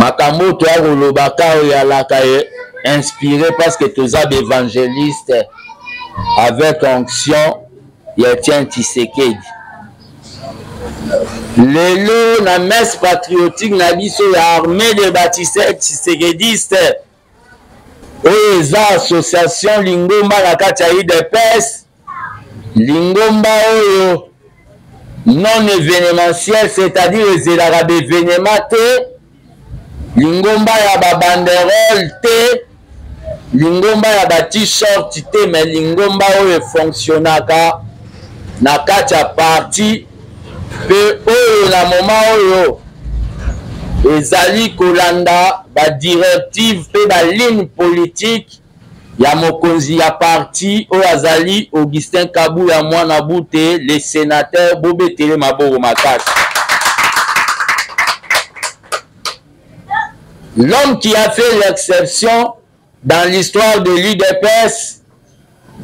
makambo oyo toya kolobaka oyo ya laka inspiré parce que toza baevangeliste avec onction ya tien tisekedi lelo na messe patriotique na biso ya armée de batise tisekediste oyo eza association lingomba na kati ya udps lingomba oyo non événementiel c'est-à-dire ezelaka baévénement te lingomba ya babanderole te lingomba ya batishirt te mais lingomba oyo efonctionnaka na kati ya parti mpe oyo na moma oyo ezali kolanda badirective mpe baligne politike ya mokonzi ya parti oyo azali augustin kabuya mwana bute le sénateur bobetele maboko makasi l'homme qui a fait l'exception Dans l'histoire de l'UDPS,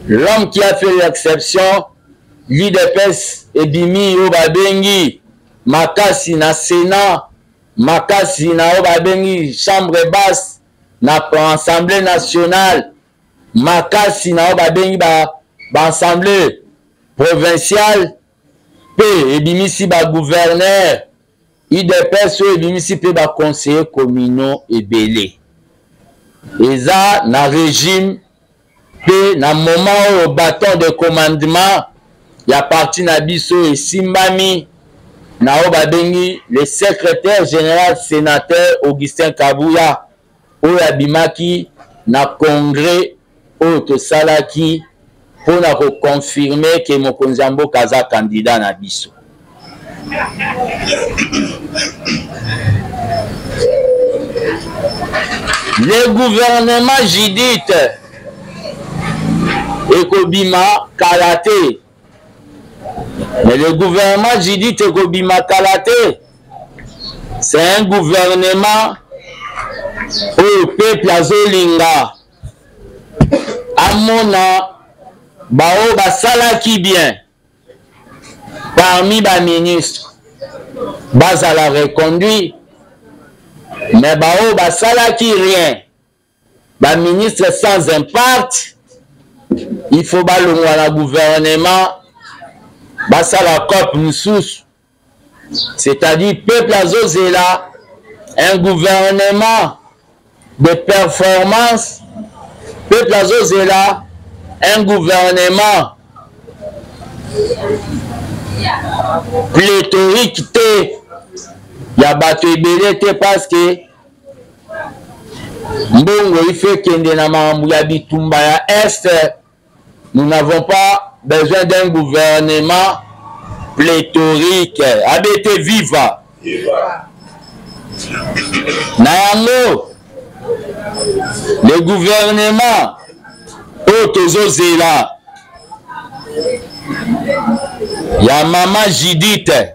l'homme qui a fait l'exception, l'UDPS ebimi yo babengi makasi na Sénat, makasi na yo babengi chambre basse na assemblée nationale, makasi na yo babengi ba, ba assemblée provinciale mpe ebimisi baguvernere udps oyo ebimisi mpe baconseiller communaux ebele eza na regime mpe na moment oyo baton de commandement ya parti na biso esimbami na oyo babengi le secrétaire général sénateur augustin kabuya oyo abimaki na congrès oyo tosalaki mpo na koconfirme ke mokonzi ya mboka aza kandida na biso le gouvernement judite ekobima kala te Mais le gouvernement Judith ekobima kala te. C'est un gouvernement oyo peuple azolinga amona baoyo basalaki bien parmi baministre bazala reconduit mais baoyo basalaki rien Ba ministres sans impact, il faut balongwa na gouvernement, basala cope mosusu. C'est-à-dire peuple azozela un gouvernement de performance, peuple azozela un gouvernement pléthorique te ya bato ebele te parce que mbongo il faut ekende na makambo ya bitumba ya est nous n'avons pas besoin d'un gouvernement pléthorique abete viva, viva. na yango le gouvernement oyo tozozela ya mama jidite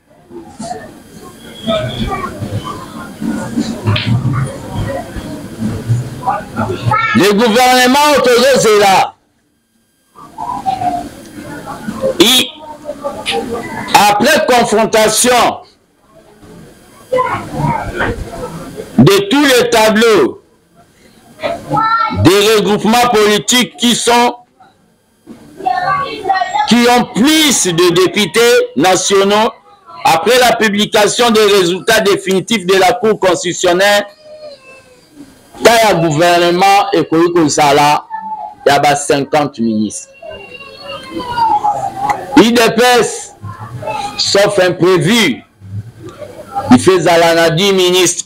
le gouvernement autorisé là après confrontation de tous les tableaux des regroupements politiques qui sont qui ont plus de députés nationaux Après la publication des résultats définitifs de la Cour constitutionnelle, quand le gouvernement est Sala, il y a 50 ministres. IDPS, sauf imprévu, il fait Zalana 10 ministres.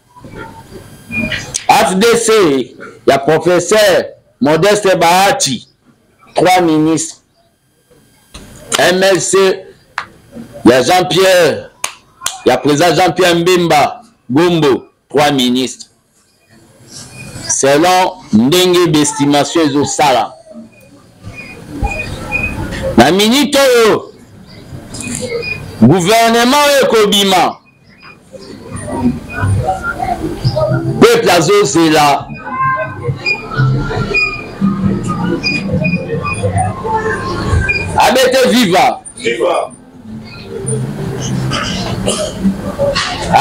fdc ya professeur modeste bahati trois ministres mlc ya jean pierre ya président jean pierre mbemba gombo trois ministres selon ndenge bestimation ezosala na minite oyo guvernema oyo ekobima peuple azozela abete viva, viva.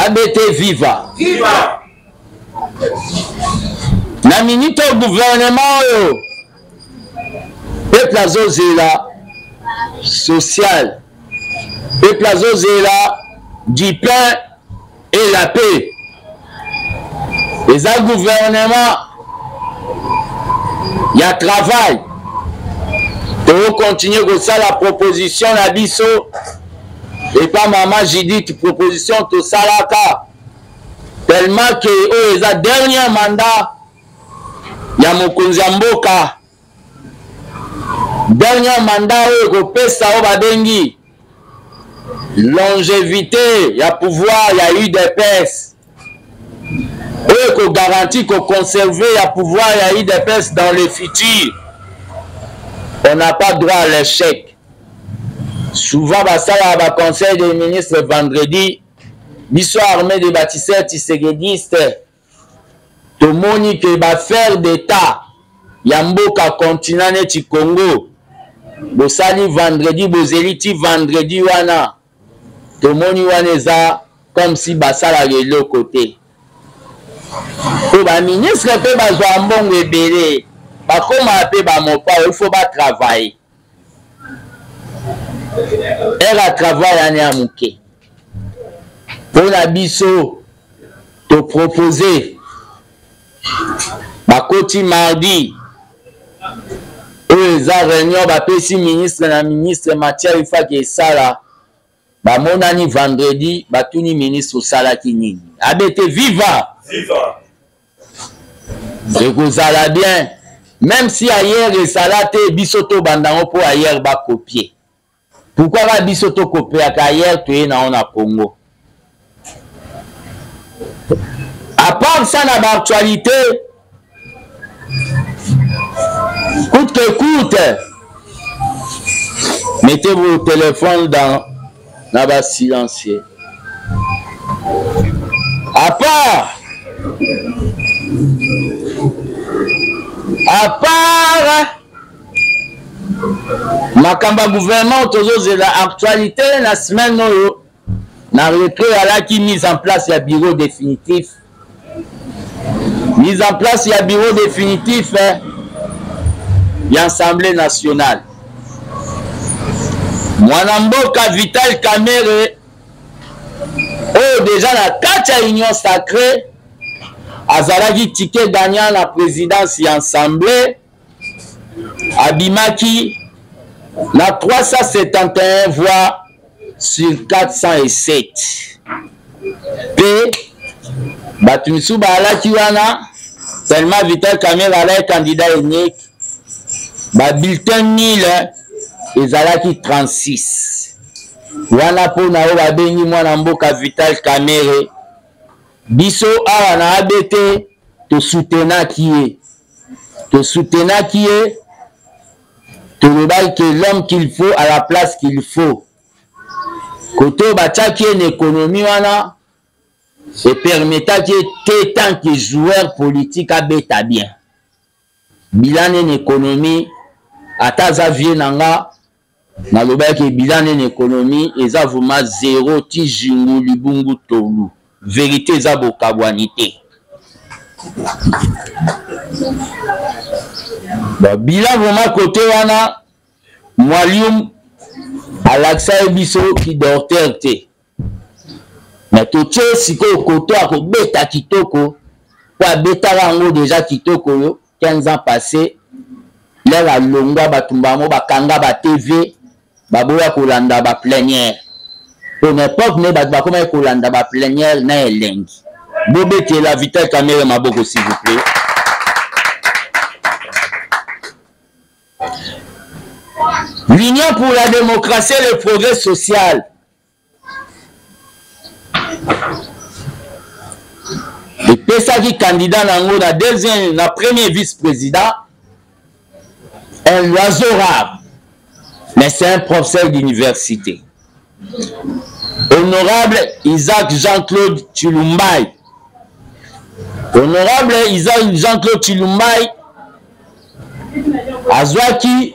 abete viva, viva. na minite oyo guvernema oyo peuple azozela social peuple azozela du pain et la paix eza gouvernement ya travail tokokontinue kosala proposition na biso epa mama judith proposition tosalaka tellement ke oyo eza dernier mandat ya mokonzi ya mboka dernier mandat oyo ekopesa oyo babengi longevité ya pouvoir ya udps oyo ekogaranti koconserve ya pouvoir ya udps dans le futur on n'a pas droit à l'échec souvent basalaka baconseil des ministres vendredi biso armée de bâtisseurs tiseguediste tomoni ke baaffaire d'etat ya mboka continent neti congo bosali vendredi bozeli ti vendredi wana tomoni wana eza comme si basalaka eloko te mpo baministre mpe bazwa mbongo ebele bakomaka mpe bamopao il faut batravaille ere ya travail yani ya moke mpo na biso topropose bakoti mardi oyo eza réunion bapesi ministre na ministre matière ifaki esala Bamonani vendredi batuni ministre osalaki nini? Abete viva! Viva! Ekozala bien même si ailleurs esala te biso tobanda yango mpo ailleurs bakopie. Pourquoi kaka biso tokopeaka ailleurs toye na yango na Congo? à part ça na ba actualité coûte que coûte mettez vos téléphones dans na ba silencieux à part à part makambo ya gouvernement tozozela actualité na semaine oyo na retrait eyalaki mise en place ya bureau définitif mise en place ya bureau définitif eh, ya assemblée nationale mwana mboka vital kamere oyo deja na kati ya union sacrée azalaki tike gagnant na présidence ya assemblée abimaki na 371 voix sur 407 mpe bato misusu baalaki wana tellement vital kamere alaki candidat unique babulletin 1000 ezalaki 36 wana mpo na oyo babengi mwana mboka vital kamere biso awa na abete tosutenaki ye tosutenaki ye tolobaki ke l'homme qu'il faut à la place qu'il faut kote oyo batiaki ye na ekonomi wana epermetaki ye te tant que joueur politique abeta bien bilane na ekonomi ata aza vie na nga nalobaki bilan en economie eza vraiment zero ti jungu libungu tolu verite eza bokabwani te ba bilan vraiment kote wana mwalium alakisa ye biso ki dorter te me totie sikoyo koto akobeta kitoko mpo abetaka yango deja kitoko oyo 15 ans passé lelo alongwa bato bango bakanga ba tv baboya kolanda ba plenière mpo na epoke nde bato bakomaki kolanda ba plenière na elengi bobetela vital camere maboko s'il vous plaît l'union pour la démocratie et le progrès social epesaki candidat nango na deuxième na premier vice président un oiseau rare mais c'est un professeur d'université. Honorable Isaac Jean-Claude Chilumbaï. Honorable Isaac Jean-Claude Chilumbaï azwaki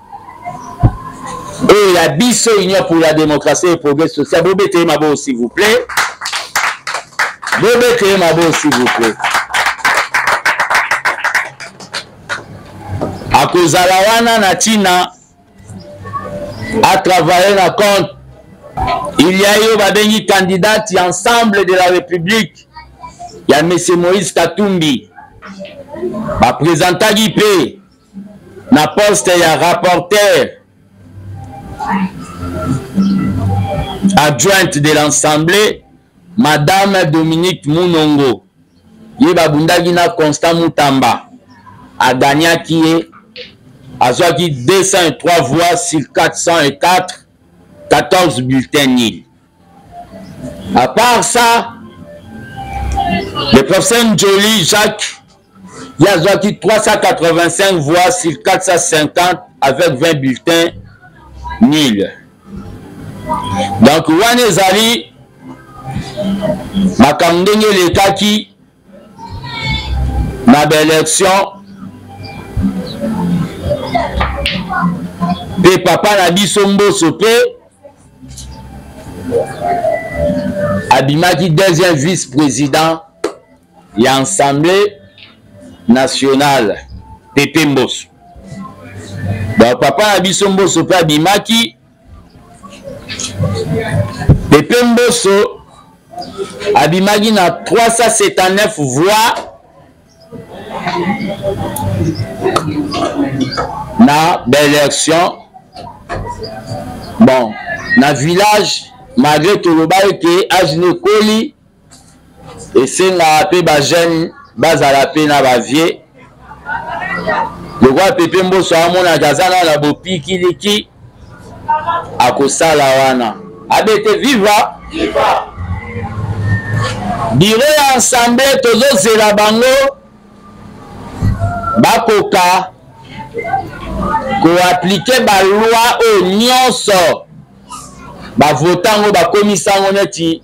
oyo ya biso union pour la démocratie et progrès social bobete ye maboo s'il vous plaît bobete ye maboo s'il vous plaît akozala wana na ntina atravaille na compte il y a yo babengi candidate ya ensemble de la république ya monsieur moïse katumbi baprezentaki mpe na poste ya rapporteur adjointe de l'assemblée madame dominique munongo ye babundaki na constant mutamba aganyaki ye azwaki 203 voix sur 404 14 bulletin nil À part ça, le professeur Njoli Jacques, il a joué 385 voix sur 450 avec 20 bulletins nuls. Donc, Wane Zali, makambo ndenge elekaki na baelection mpe papa na biso mboso mpe abimaki deuxième vice-président ya assemblée nationale pepe mboso donc papa na biso mboso mpe abimaki pepe mboso abimaki na 379 voix na baélection bon na village malgré toloba ete age nekoli esengaka mpe bajeune bazala mpe na bavie lokola pepe mboso amonaki aza nao na bopikiliki akosala wana abete viva biro ya ensemble tozozela bango bakoka koaplike balwa oyo nyonso bavotango bakomisango neti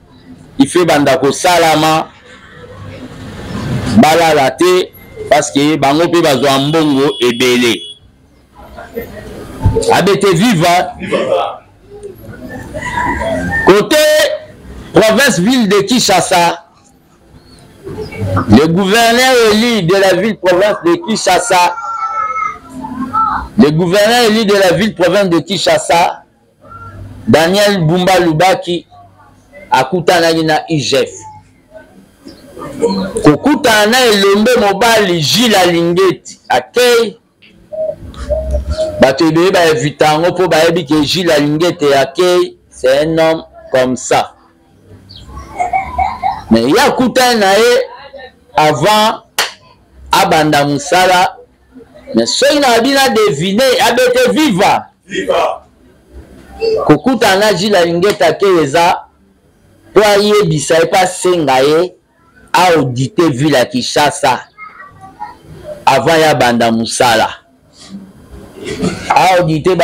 ife ebanda kosalama balala te paske bango mpe bazwa mbongo ebele abete viva kote province ville de kinshasa le gouverneur élu de la ville province de kinshasa le gouverneur élu de la ville province de kinshasa Daniel Bumba Lubaki akutanaki na IGF. Kokutana na elombe mobali Gilles Alingeti akei bato ebele baevita yango mpo bayebi ke Gilles Alingeti akei c'est un homme comme ça mais ye akutani na ye avant abanda mosala Mais soki na abi na devine abete viva. Viva. Kokutana na Jila Ingeta ke eza mpo ayebisa ye mpe asenga ye audite ville ya Kinshasa avant ya banda mosala audite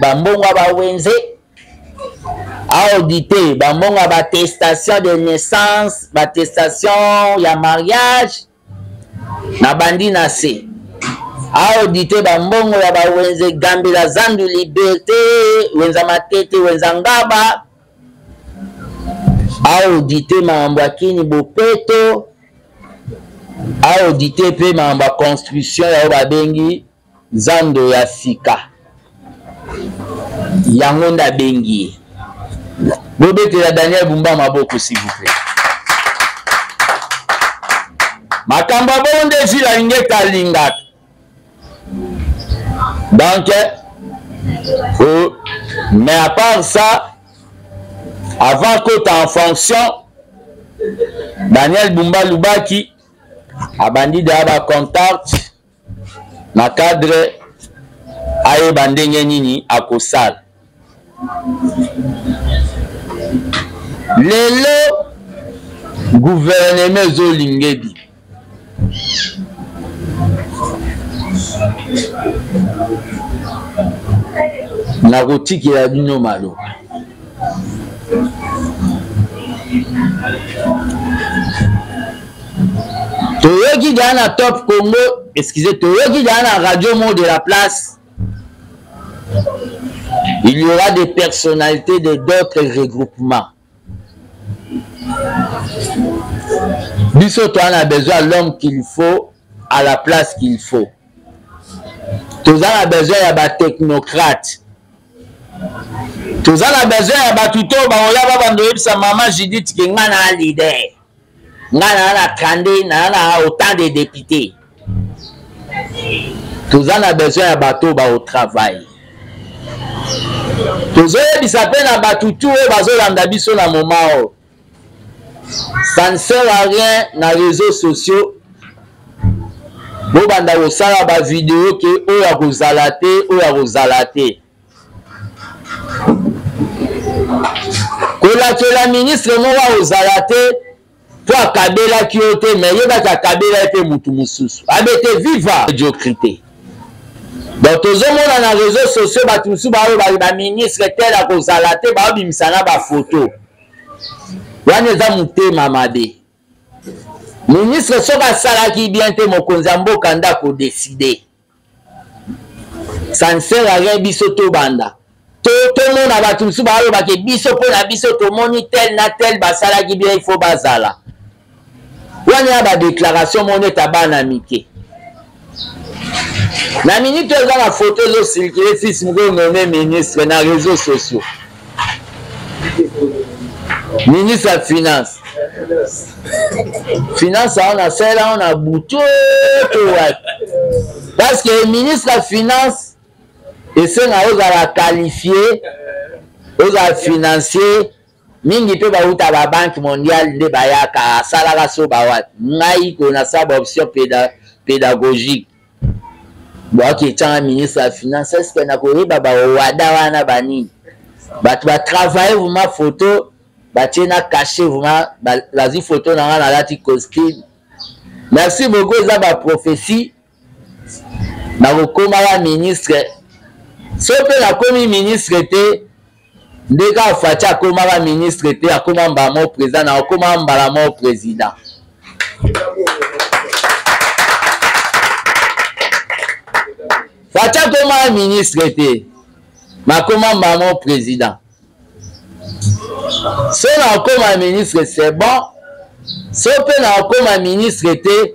bambongo ya bawenze audite bambongo ya batestation de naissance batestation ya mariage nabandi na se aodite bambongo ya bawenze gambela zandu liberte wenza matete wenza ngaba aodite makambo ya kini bopeto aodite mpe makambo ya construction yayo babengi zando ya sika yango nde abengi ye bobetela daniel bumba maboko s'il vous plaît makambo abongo nde zila lingeta alingaka donc oh, mais à part ça avant kota en fonction daniel bumba lubaki abandi deya bacontact na cadre ayeba ndenge nini akosala lelo guvernema ezolingedi nakotikela bino maloba toyoki gaa na top congo excusez toyoki déjà na radio mot de la place il y aura des personnalités de d'autres regroupements biso toana besoin l'homme qu'il faut à la place qu'il faut toza na besoin ya batechnocrate toza na besoin ya bato to baoya babanda oyebisa mama judith ke ngai na leader ngai naa na 32 naa na autant de député toza na besoin ya bato baotravaille tozoyebisa mpe na bato tu oyo bazolanda biso na moma oyo ça ne sert à rien na réseaux sociaux bobanda kosala bavideo ke oyo akozala te oyo akozala te kolakela ministre moko akozala te mpo akabelaki yo te me yebaki akabela ye mpe motu mosusu abete viva mediocrite donc tozomona na réseau sociaux bato mosusu baoyo baministre tel akozala te baobimisa na bafoto wana eza motema mabe ministre soki asalaki bien te mokonzi ya mboka nde akodeside ça ne sert à rien biso tobanda tomona to bato mosusu balobake biso mpo na biso tomoni tel na tel basalaki bien il faut bazala wana ya badeklaration moko neti abana mike na minute oyo eza na foto ezosirkile fils moko nome ministre na réseau sociaux ministre ya finance finance awa nasala yango na butu to wapi parce que ministre ya finance esenga ozala qualifie ozala financier mingi mpe bauta ba banque mondiale nde bayaka asalaka soba wapi ngai kona saba option peda, pédagogique boyaki etyanga ministre ya finance eske nakoyeba bawada wana banini bato batravaille vruma foto batie na cache vruma bazwi foto na ngai nalati costume merci beaucoup eza baprophétie nakokomaka ministre so mpe nakomi ministre te nde kaka faci akomaka ministre te akoma mbala moko président nakokoma mbala moko président faci akomaka ministre te makoma mbala moko président so nakokoma ministre c'est bon so mpe nakokoma ministre te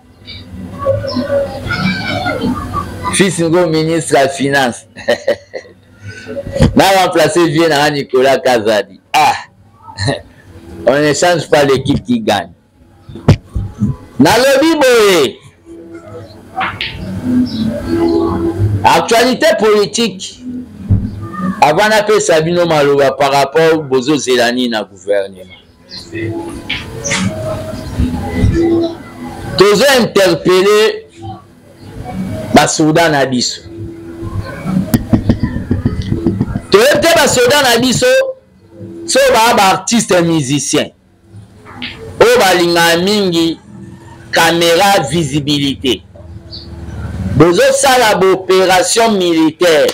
fils ngo ministre ya finance na remplace vieux nanga nicolas kazadi ah on ne change pas l'équipe qui gagne nalobi boye actualité politique avant napesa bino maloba par rapport bozozela nini na gouvernement tozo interpele basoda na biso toyebi te basoda na biso soki baa baartiste musicien oyo balingaka mingi kamera visibilité bozosala baopération militaire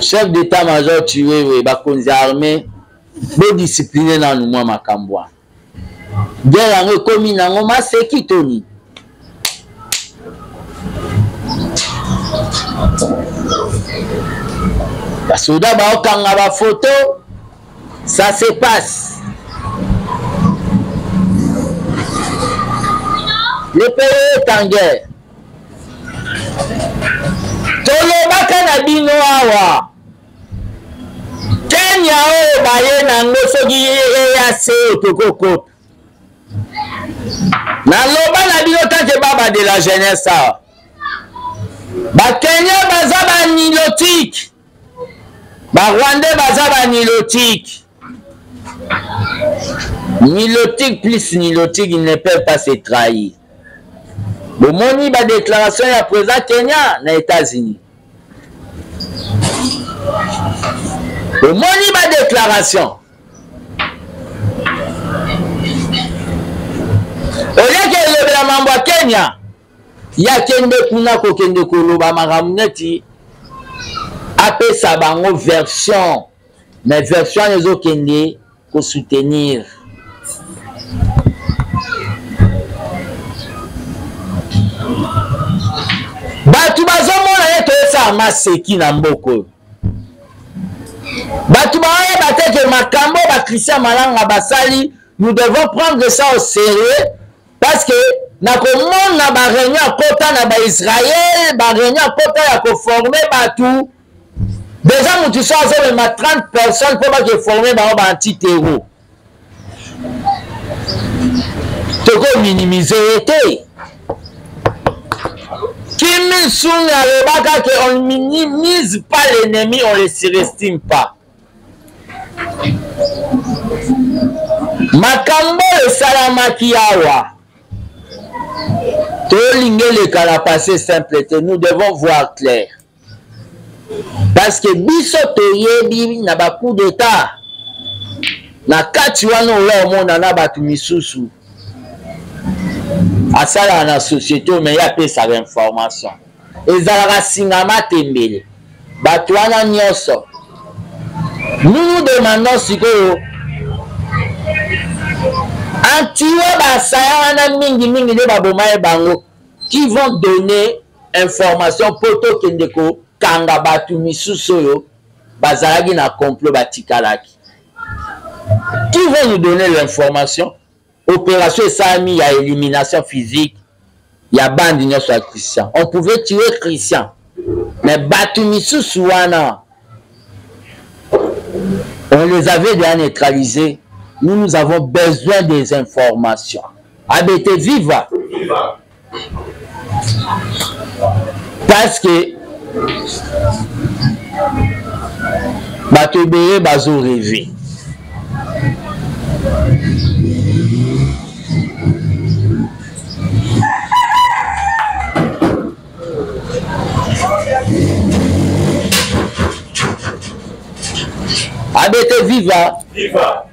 chef d'état major tuwewe bakonzi ya armée bodiscipline nanu mwa makambo wana guerre yango ekomi nango maseki toni basoda baokanga bafoto ça se passe le pays est en guerre tolobaka na bino awa kenya oyo baye nango soki eac tokokota naloba na bino take baba de la jeunesse awa bakenya baza banilotike barwandais baza banilotike Nilotique plus nilotique, ils ne peuvent pas se trahir. bomoni badéclaration ya président kenya na états-unis bomoni badéclaration oyaki elobela mambo ya kenya yakende kuna kokende koloba makambo neti apesa bango version mais version wana ezokende kosoutenir bato bazomona ye toyesaka maseki na mboka oyo bato baoyeba te ke makambo oyo bakristian malanga basali nous devons prendre ça au sérieux parce que na komona bareunion akota na baisraele bareunion akota ya koforme bato deja mutu so azomema 30 personnes mpo bakeforme bango ba antitero tokominimize ye te kimi sunga alobaka ke on minimise pas l'ennemi on le surestime pas makambo oyo esalamaki awa tolingi eleka na passé simple te nous devons voir clair parce que biso toyebi na ba coup d'état na kati wana oya omona na bato misusu asalaka na société me ye apesaka information ezalaka singa matembele bato wana nyonso nunu demandon sikoyo antiwe basaya wana mingimingi nde baboma ye bango qui vont donner information mpo tokende kokanga bato misusu oyo bazalaki na complot batikalaki qui va nous donner l'information opération esalami ya élimination physique ya bande nyonso ya christian on pouvait tue christian mais bato misusu wana on les avait déjà neutralisés nous nous avons besoin des informations abete viva, viva. parce que bato ebele bazo reve abete viva, viva.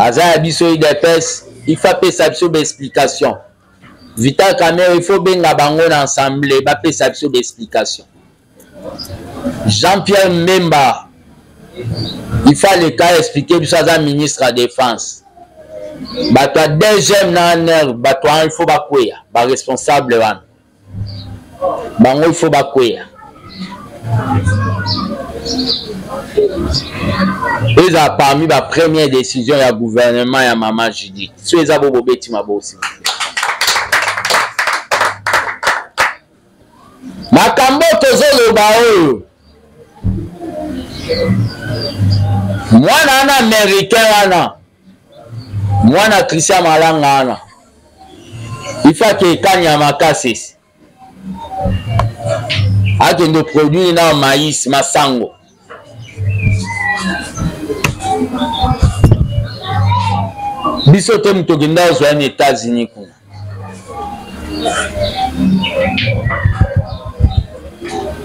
aza ya biso udps il faut apesa biso baexplication vital camere il faut benga bango na ensemble bapesa biso baexplication jean pierre mbemba il faut aleka explike biso aza ministre ya défense bato ya dgm na aner bato wana il faut bakweya baresponsable wana bango ifo bakweya eza parmi ba première décision ya gouvernement ya mama judith so eza bo bobeti mabosi makambo tozoloba oyo mwana wana américain wana mwana christian malanga wana ifake ekanya makasi akende produire na mais masango biso te moto okenda ozwa na états-unis kuna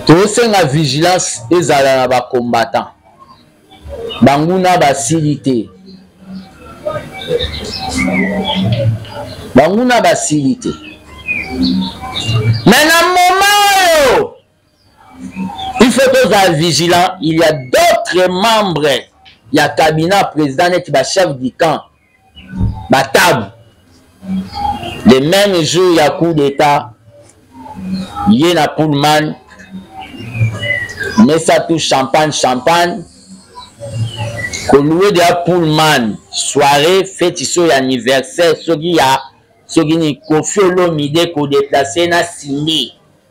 tosenga vigilance ezala na bacombattant banguna basili te banguna basili te me na moma oyo il faut tozala vigilant il y a d'autres membres ya cabinet ya président neti bachef du camp batabu le même jour ya coup d'état ye na pullman mesa tout champagne champagne koloue deya pullman soirée feti so ya anniversaire soki ya soki ni kofi olomide kodeplace na simi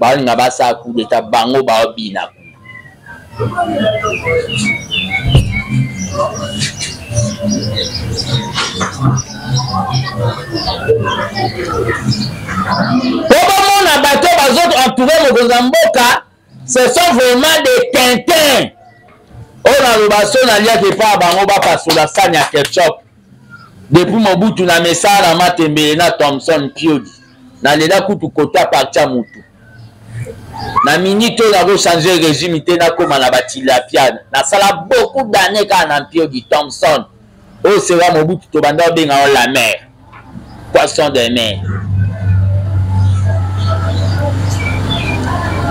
balinga basala coup d'etat bango baobina po bamona bato bazo entoure mokonzi ya mboka ce sont vraiment des tintin oyo naloba so naliaki epai ya bango bapasola sani ya ketchup depuis mobutu na mesala na matembele na thomson piodi nalela kutu kota partia mutu na minute oyo nakochange régime te nakóma na batilapia nasala beaucoup d'année kaka na mpiodi thomson oyo sewa mobutu tobanda obenga yo la mer poisson de mer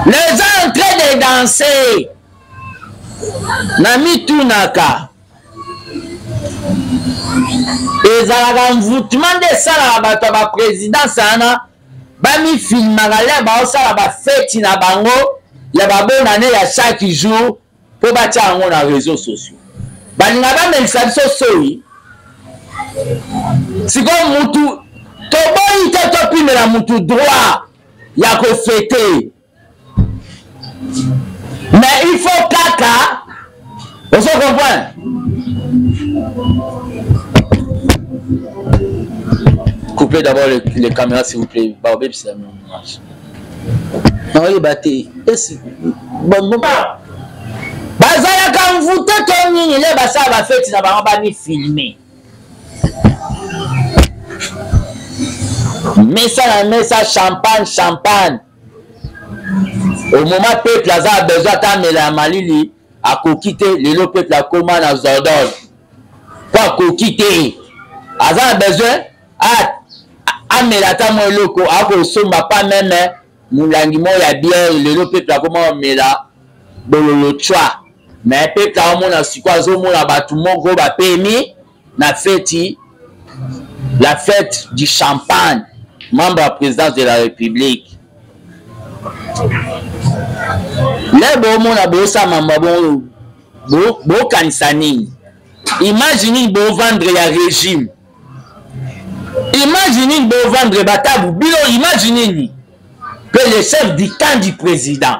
les entrées de danser na mitunaka ezalaka mvutuma nde esalaka bato ya bapresidence wana bamifilmaka le baosala bafeti na bango ya babonane ya chaque jour mpo batya yango na réseau sociaux balinga bamelisa biso soi sikoyo mutu toboyi te topimela mutu droit ya kofete mais il faut kaka ozo comprendre coupez d'abord les, les caméras s'il vous plaît babebisa yango image nakoyeba te esi bazalaka mvute to nini le basala bafeti na bango bamifilme mesa na mesa champagne champagne au moment peuple aza a besoin ata amela ya malili akoki te lelo peuple akoma na zordon mpo akoki te aza na besoin amela ata mwa eloko akosomba pa meme molangi moko ya biere lelo peuple akoma omela bololo cwa me peuple aomona sikoyo azomona bato moko bapemi na feti la fête du champagne membre ya présidence de la république le bomona bosama mba bongo bokanisa nini image nini bovandre ya régime image nini bovandre batabu bino image nini mpe le chef du camp du président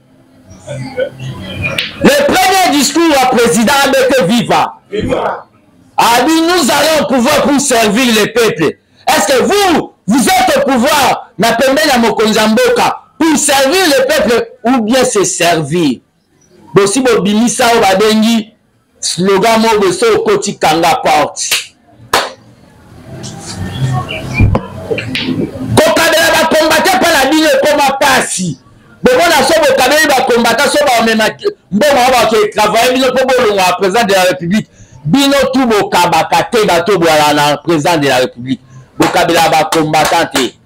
Le premier discours ya président abete viva. viva. A dit nous allons au pouvoir pour servir les peuples. Est-ce que vous, vous êtes au pouvoir na pembeni ya mokonzi ya mboka pour servir les peuples ou bien se servir bosi bobimisa oyo babengi slogan moko boye so okoti kanga porte kokabela bakombate mpo na bino ekoma mpasi bomona so bokabeli bakombata so bamema mbongo ya bato etravaye bino mpo bolongwa na président de la république bino tu bokabaka te bato bwala na président de la république bokabela bakombatan te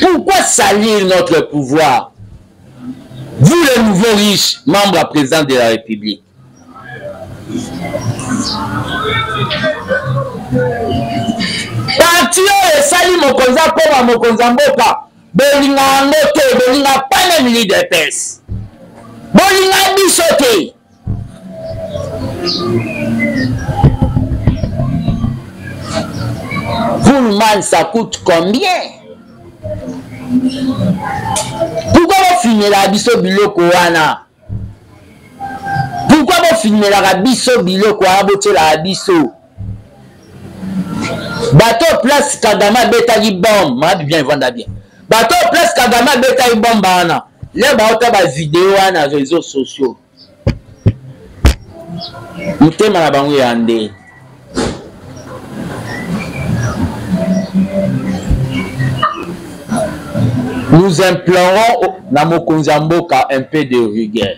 Pourquoi salir notre pouvoir Vous les nouveaux riches, membres à président de la République. Parti oyo esali mokonzi akoma mokonzi ya mboka bolinga yango te bolinga pana milidepes bolinga biso te pullman ça coûte combien pourkoi bofingela biso biloko wana pourkui bofilmelaka biso biloko wana botyelaka biso bato place kagame abetaki bombe mabi bien evanda bien bato place kagame abetaki bombe wana le baota bavideo wana na réseau sociaux motema na bango ya ndenge Nous implorons na mokonzi ya mboka un peu de rigueur.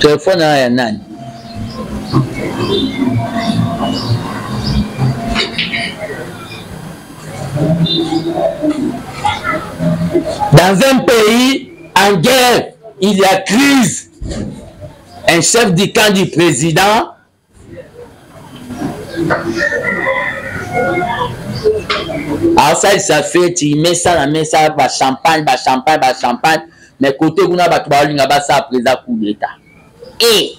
Telefone ya nani? Dans un pays en guerre, il y a crise. Un chef du camp du président asalisa feti mesa na mesa bachampagne bachampagne bachampagne mais kote kuna bato baolinga basala président coup d'état e eh!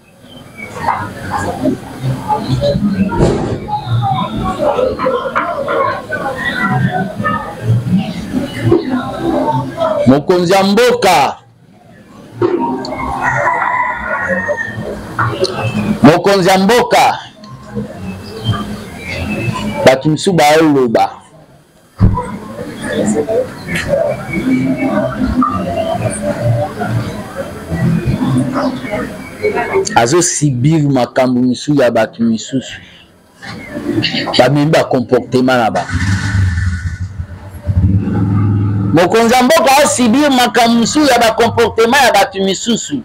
mokonzi ya mboka mokonzi ya mboka bato mosusu baoloba azo subir makambo misusu ya bato misusu bamemi bacomportement na bango mokonzi ya mboka asubir makambo misusu ya bacomportement ya bato misusu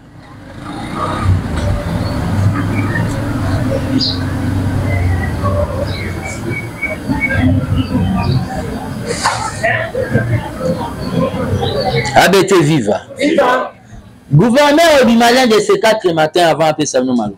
ABT viva. Viva. Gouverneur Obimalien de ce 4 matin avant apesa bino maloba.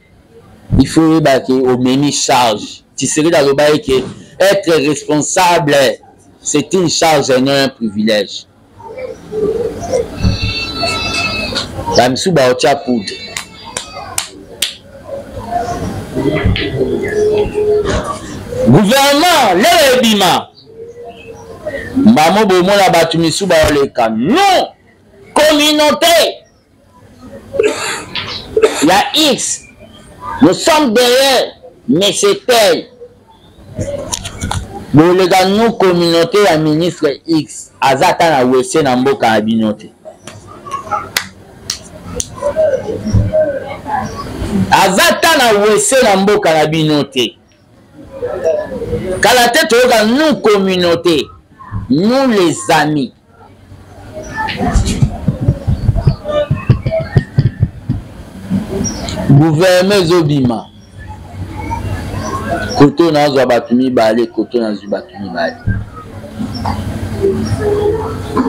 il faut oyeba ke omemi charge tisekedi alobaki ke être responsable c'est une charge et non un privilège bamisusu baotya poudre gouvernement lelo ebima mbamo bomona bato misusu baoleka non communauté ya x nous sommes derrière mais c'est tel boleka nu communauté ya ministre x aza ata na wese na mboka ya bino te aza ata na wese na mboka na bino te kala te toyoka nous communauté nous les amis guvernema ezobima koto nazwa bato mibale koto nazwi bato mibale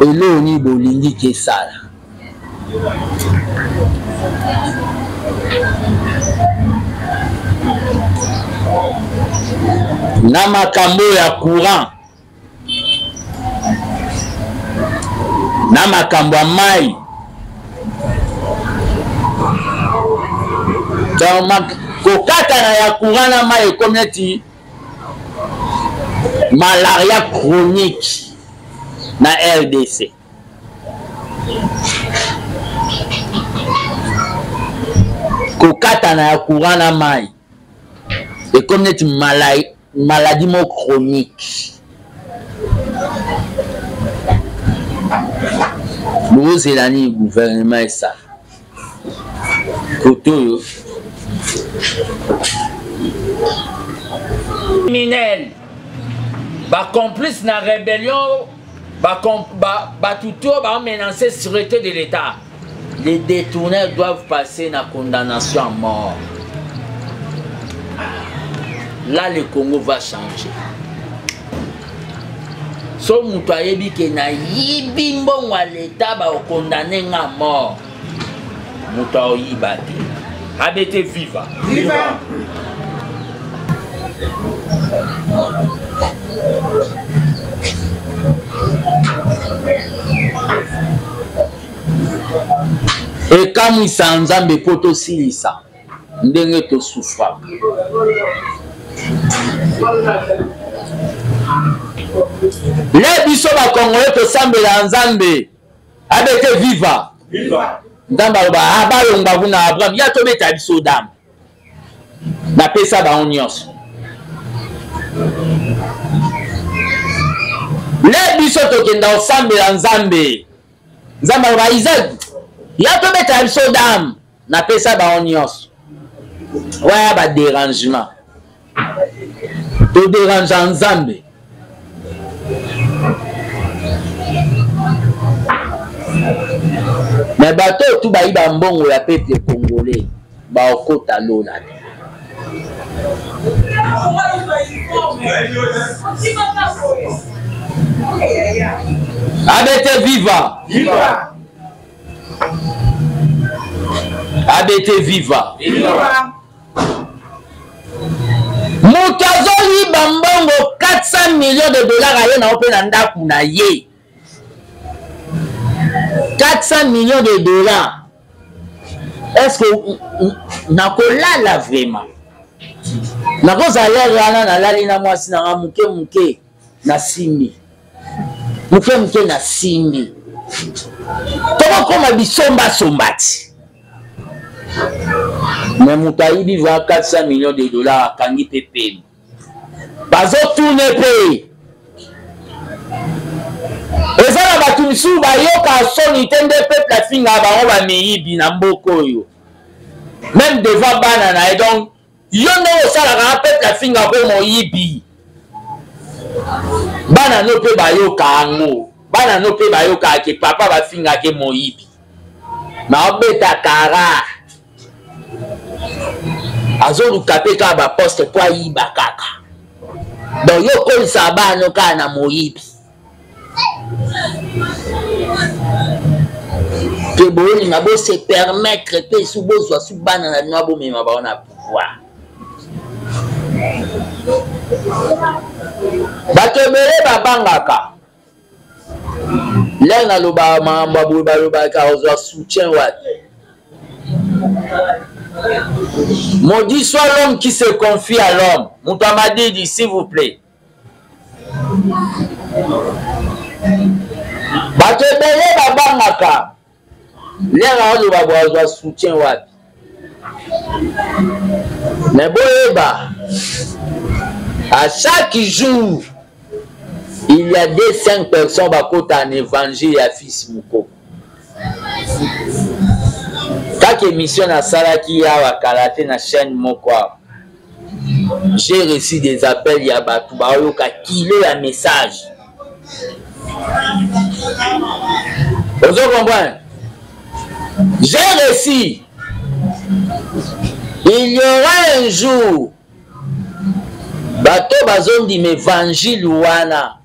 eloo nini bolingi kesala na makambo ya courant na makambo ya mai kokatana ya courant na mai ekomi neti malaria chronique na rdc kokatana ya courant na mai ekomi neti maladi mo chronique bozela nini guvernema esala kote oyo criminel bacomplice na rébellion bato to bamenance sûreté de l'état les détourneurs doivent passer na condamnation à mort là le congo va changer so moto ayebi ke nayibi mbongo ya leta bakokondane nga mort moto aoyiba te abete viva viva ekamwisa nzambe mpo tosilisa ndenge tosufraka le biso bakongole tosambela nzambe abete viva nzambe aloba abalongba ah, kuna abraham ya tobeta biso dame napesa bango nyonso le biso tokenda kosambela nzambe nzambe aloba isaki ya tobeta biso dame napesa bango nyonso waya baderangement toderangea nzambe me bato oyo tu bayiba mbongo ya peuple congolais baokota lola te abete viva, viva. abete viva, viva. moto azoyiba mbongo 400 million de dollar aye nao mpe na ndako na ye 400 million de dollar estce nakolala vraiment nakozala wana nalali na mwasi nanga moke moke nasimbi moke moke nasimbi tokokoma bisombasombati me moto ayibi va 400 million de dollar akangi mpe pemi bazotune mpe eza na bato misusu bayoka soni te nde peple afingaka bango bamiyibi na mboka oyo meme devant bana na ye donc yo ndenge osalaka na peuple afinga ko moyibi bana no mpe bayoka yango bana no mpe bayokaka ke papa bafingake moyibi naobeta kara azoluka mpe kaka baposte mpo ayiba kaka donc yo okolisa bana kaka na moyibi te bolinga bose permettre te su bozwa su bana na bino abomema bango na pouvoir bato ebele babangaka lere nalobaka makambo ya boye balobaka ozwa soutien wapi maudit soit l'homme qui se confie à l'homme moto ya madidi s'il vous plaît bato ebele babangaka lere aloba bwazwa soutien wapi me boyeba à chaque jour il y a des cinq personnes bakota na évangile ya fils mokoko kaka émission nasalaki awa kala te na chaîne moko awa j'ai reçu des appels ya bato baoyoka kilo ya message ozo comprendre j'ai reçu il y aura un jour bato bazondima evangile wana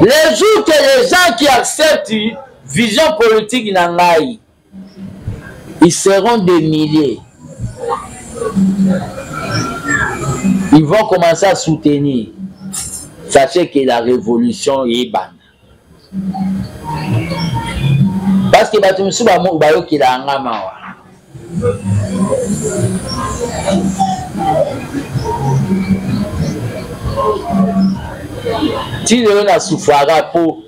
les jours que les gens qui acceptent une vision politique nangai ils seront des milliers ils vont commencer à soutenir sachez que la révolution est banne parce que bato mosusu bayokelaka nga mawa ti lelo na sufraka mpo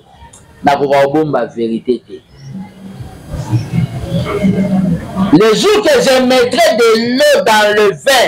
nakoka kobomba verité te le jour que je mettrai de l'eau dans le vin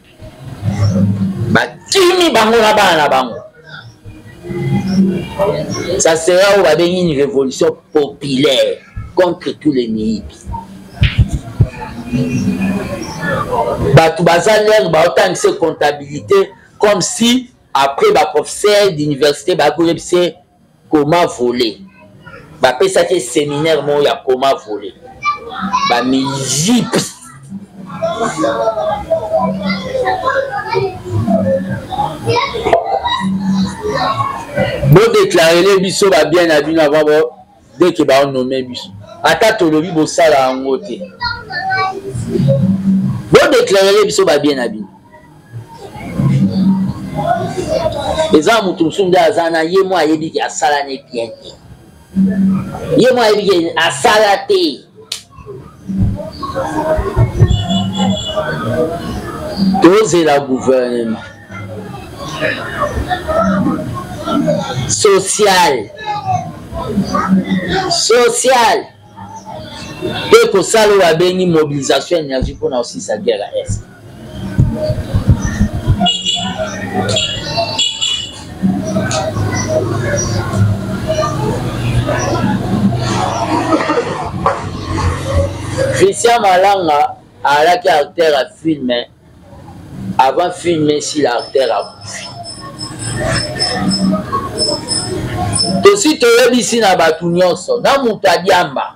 bakimi bango na bana na bango ça sera oyo babengi une révolution populaire contre tous les miyibi bato baza lere baotangisa comptabilité comme si après baprofesseur d'université bakoyebisa koma vole bapesaki seminaire moko ya koma vole bamizipi bodeklarele biso babia na bino avant dès que ba nomme biso ata tolobi bosala yango te bodeclarele biso babie na bino eza moto mosusu nde aza na ye mwa ayebi ke asala ne bien te ye mwa ayebi ke asala te tozela gouvernement social social mpe kosala oyo abengi mobilisation ya énergie mpo na kosisa guerre ya est Christian Malanga alaki acteur ya film avant film esila acteur akufi tosi toyebisi na bato nyonso na moto adiamba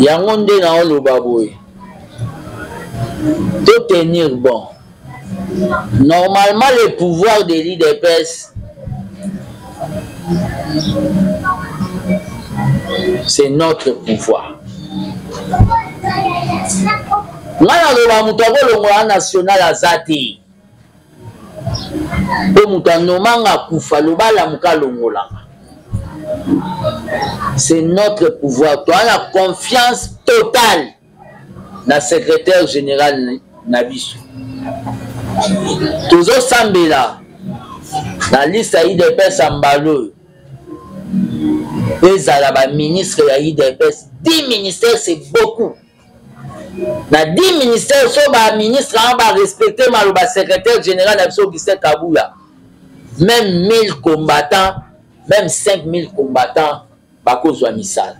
yango nde naoloba boye to tenir bon normalement le pouvoir de l'idps c'est notre pouvoir ngai naloba moto akolongola national aza te mpo moto anomanga akufa loba alamuka alongolanga c'est notre pouvoir toa na confiance totale na secrétaire général na biso tozosambela na liste ya idps ya mbala oyo ezala baministre ya idps 10 ministère c'est beaucoup na 10 ministère so baministre yango barespecte maloba secrétaire général na biso augustin kabula même 1000 combattants même 5000 combattants bakozwa misala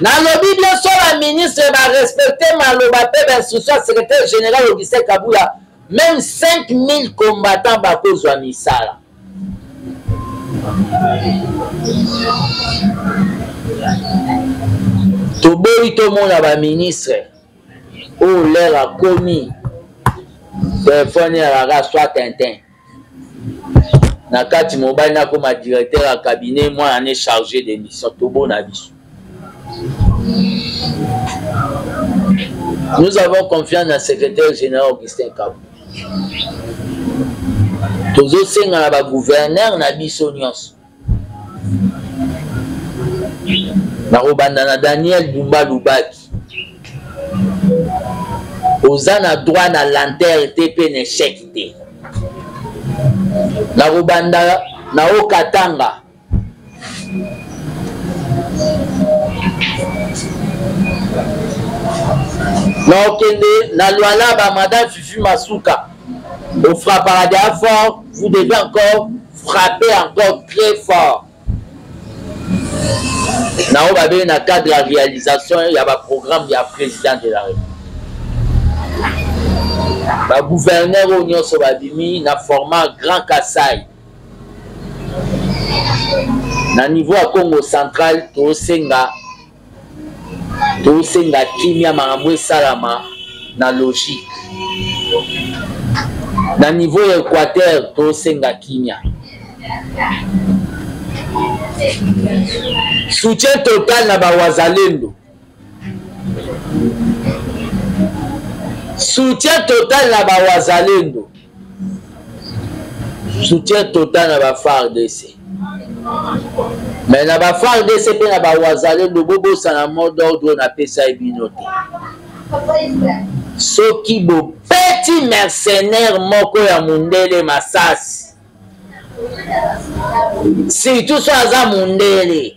nalobi bien so baministre barespecte maloba mpe bainstruction ya secrétaire général augustin kabula même 5000 combattants bakozwa misala toboyi tomona baministre oyo lere akomi telefone yalaka swa tintin na kati mobali nakoma directeur ya cabinet mwana ne charge de mission tobona biso Nous avons confiance na secrétaire général Augustin Kabu. tozosenga na bagouverneur na biso nyonso nakobanda na daniel dumba lubaki oza na droit na lantere te mpe na echec te nakobanda na okatanga naokende na lualaba madame fifi masuka ofrappaka dia fort vous devez encore frapper encore très fort na oyo babengi na cadre ya réalisation ya baprogramme ya président de la république bagouverneur oyo nyonso babimi na format grand kasai na niveau ya congo central tosenga tosenga kimia makambo esalama na logique na niveau ya équateur tosenga kimia soutien total na bawazalendo soutien total na bawazalendo soutien total na bafardc me na bafardc mpe na bawazalendo bobosana mot d'ordre oyo napesai bino te soki bobeti mercenaire moko ya mondele masasi surtout so aza mondele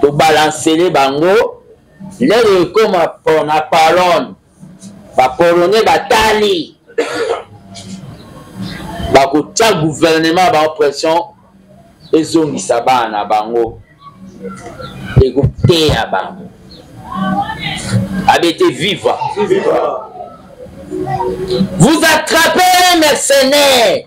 tobalansele bango lelo ekoma pona palone bakolone batali bakotya guvernema bango pression ezongisa bana na bango ekoteya bango abete viva, viva. vous attrapez un mercenaire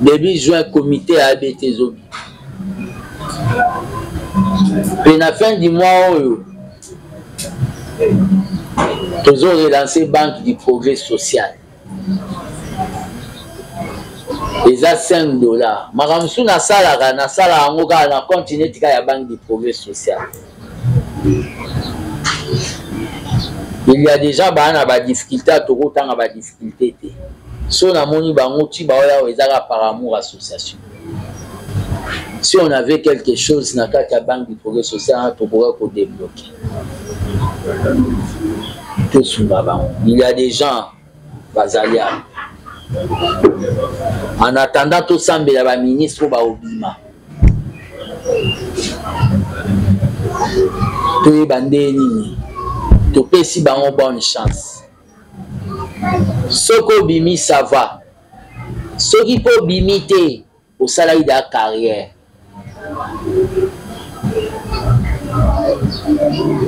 début juin comité ya abt ezobi mpe na fin du mois oyo tozo relance banque du progrès social eza 5 dollars makambo mosusu nasalaka nasalaka yango kaka na compte netika ya banque du progrès social il y a des gens baa na badifficulté tokotanga badifficulté te so namoni bango ti baoya oyo ezaka par amour association si on avait quelque chose na kati ya banque du progrès social tokoka kodebloke tosunga bango il y a des gens bazali awa en attendant tosambela baministre oyo baobima toyeba ndenge nini topesi bango bonne chance soki obimi sava soki mpo obimi te Osalaki da carrière.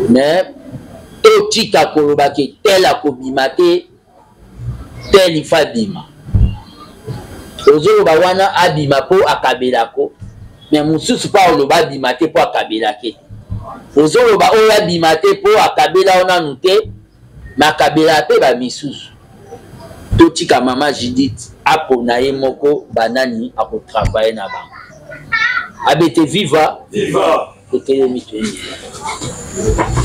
Mais totika koloba ke tel akobima te tel ifa abima ozoloba wana abima mpo akabelako me mosusu mpo oloba abima te mpo akabelake ozoloba oyo abima te mpo akabela yo nanu te bakabela mpe bamisusu totika mama judith apona ye moko banani akotravaye na bango abete viva viva totelemi toyei